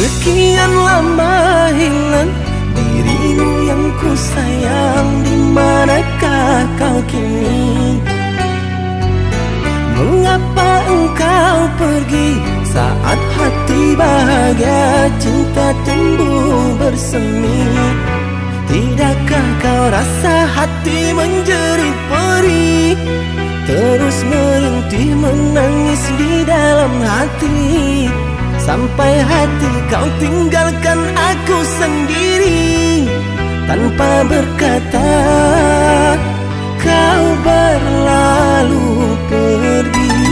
Sekian lama hilang dirimu yang ku sayang Di manakah kau kini? Mengapa engkau pergi Saat hati bahagia Cinta tumbuh bersemi? Tidakkah kau rasa hati menjerit perih Terus merintih menangis di dalam hati Sampai hati kau tinggalkan aku sendiri Tanpa berkata kau berlalu pergi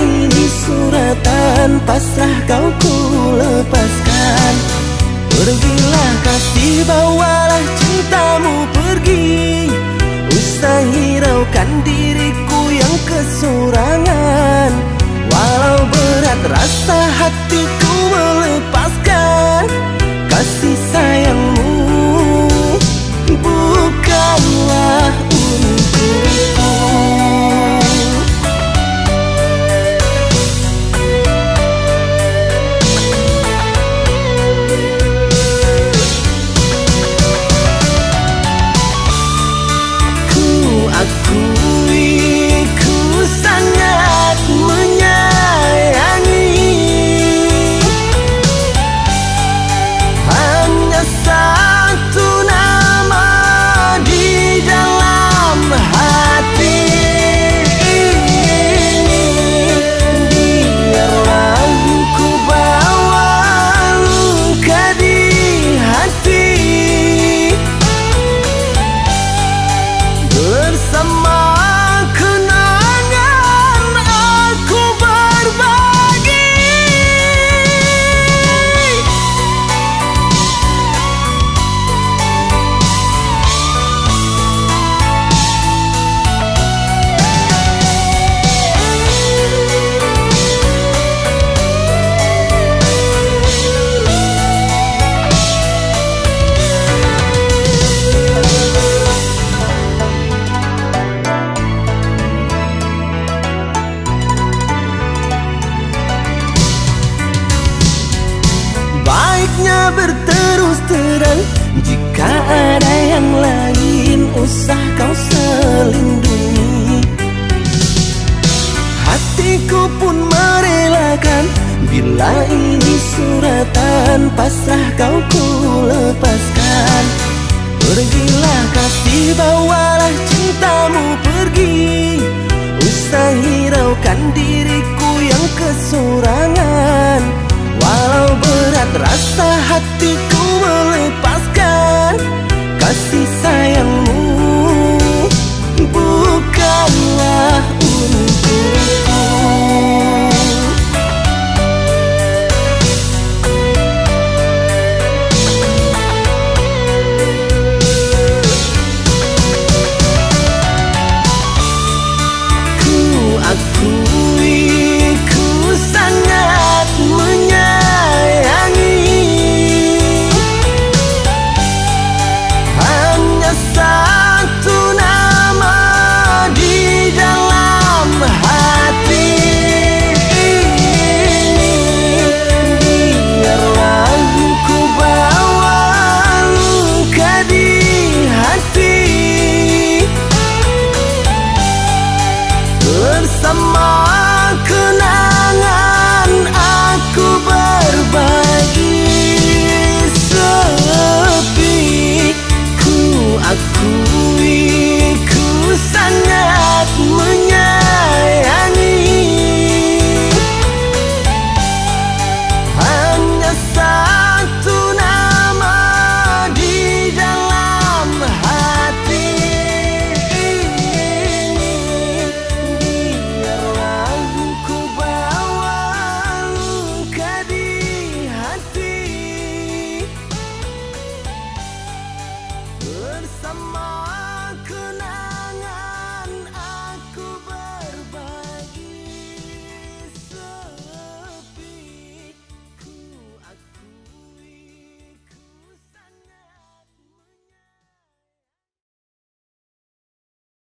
ini suratan Pasrah kau ku lepaskan. Pergilah kasih bawalah cintamu pergi. Usah hiraukan diriku yang kesurangan. Walau berat rasa hatiku berterus terang. Jika ada yang lain Usah kau selindungi. Hatiku pun merelakan. Bila ini suratan Pasrah kau ku lepaskan. Pergilah kasih bawalah cintamu